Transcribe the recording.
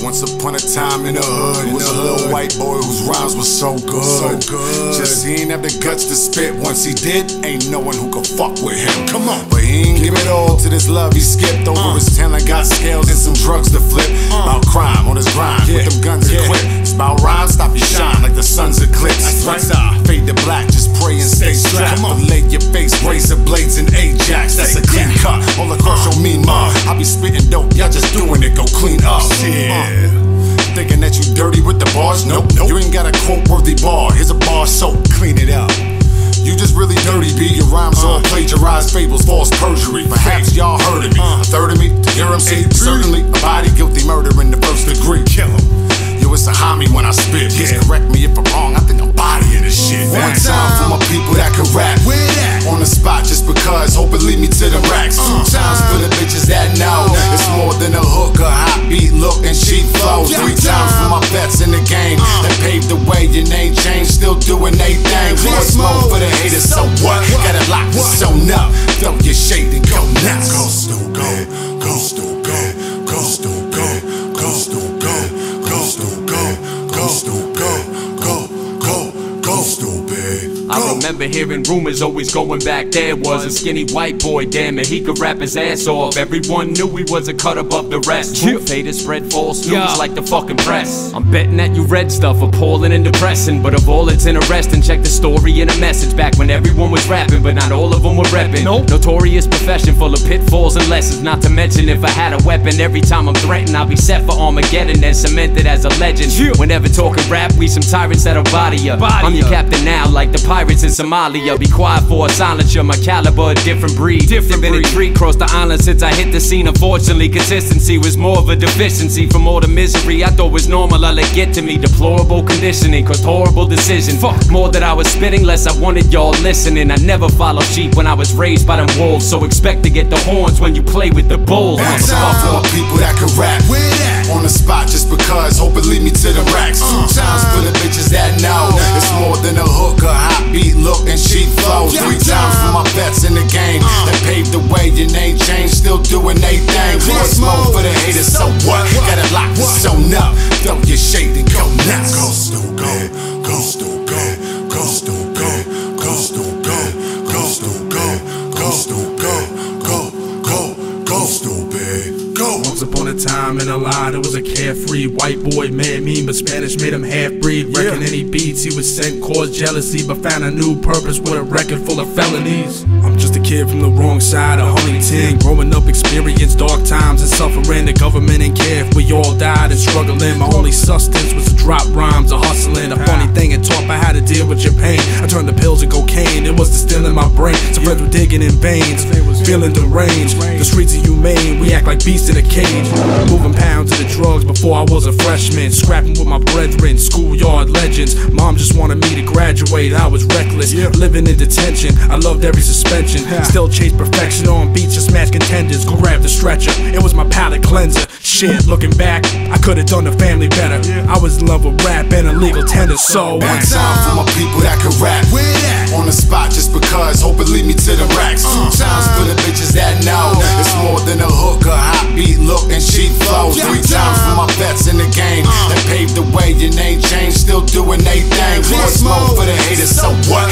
Once upon a time in the hood was a little white boy whose rhymes were so good. So good. Just he ain't have the guts to spit. Once he did, ain't no one who could fuck with him. Come on, but he ain't give it all to this love. He skipped over uh. his talent, got scales and some drugs to flip. Lay your face, razor blades and Ajax. That's a clean cut all across your mean mug. I be spitting dope, y'all just doing it. Go clean up. Yeah. Uh. Thinking that you dirty with the bars? Nope, nope. You ain't got a quote worthy bar. Here's a bar soap, clean it up. You just really dirty, B. Your rhymes all plagiarized fables, false perjury. Perhaps y'all heard of me. A third of me, to hear him say, certainly a body guilty murder in the first degree. Kill him. Yo, it's a homie when I spit. Please Yeah. correct me if I'm wrong. I think I'm bodying this shit. One time for my people that can rap. Where that? On the spot just because. Hope it lead me to the racks. Uh. Two times for the bitches that know. It's more than a hook, a hot beat, look, and sheet flow. Three times for my vets in the game uh. that paved the way. Your name changed, still doing they thing. More for the haters? So what? Remember hearing rumors always going back there was a skinny white boy, damn it, he could rap his ass off. Everyone knew he was a cut above the rest. Truth haters spread false news Yeah. like the fucking press. I'm betting that you read stuff appalling and depressing, but of all it's interesting, check the story and a message back when everyone was rapping, but not all of them were repping. Nope. Notorious profession full of pitfalls and lessons. Not to mention, if I had a weapon, every time I'm threatened, I'll be set for Armageddon and cemented as a legend. Whenever talking rap, we some tyrants that'll body ya. Body I'm your ya. captain now, like the pirates in Somalia. Be quiet for a silence, you're my caliber, a different breed. Different been a breed. treat cross the island since I hit the scene. Unfortunately, consistency was more of a deficiency from all the misery I thought was normal. I let get to me. Deplorable conditioning caused horrible decision. Fuck more that I was spitting, less I wanted y'all listening. I never followed sheep when I was raised by them wolves, so expect to get the horns when you play with the bulls. For people that can rap. Where that? On the spot just because. Hope it lead me to the racks. Two uh-huh. times for the bitches that know. It's more than a hook, a hot beat, look, and sheet flow. Three times for my bets in the game They paved the way. Your name changed, still doing they thing. What's smoke for the haters? So what? Upon a time in a lie, there was a carefree white boy, man mean, but Spanish made him half breed. Reckon any beats he was sent caused jealousy, but found a new purpose with a record full of felonies. I'm just a kid from the wrong side of Huntington, growing up, experienced dark times and suffering. The government ain't care if we all died and struggling. My only sustenance was drop rhymes or hustling. A funny thing, it taught me how to deal with your pain. I turned to pills and cocaine, it was distilling my brain. Some friends were digging in veins, feeling deranged. The streets are Humane, we act like beasts in a cage. Moving pounds of the drugs before I was a freshman. Scrapping with my brethren, schoolyard legends. Mom just wanted me to graduate, I was reckless. Living in detention, I loved every suspension. Still chase perfection on beats and smash contenders. Go grab the stretcher, it was my palate cleanser. Shit, looking back, I could've done the family better. I was in love with rap and illegal tender, so One time for my people that can rap. Where that? On the spot just because. Hope it lead me to the racks. Two uh-huh. times for the bitches that know. It's more than a hook, a hot beat, look, and sheet flow. Three times for my vets in the game uh. that paved the way. Your name changed, still doing they thing. More for the haters? So what?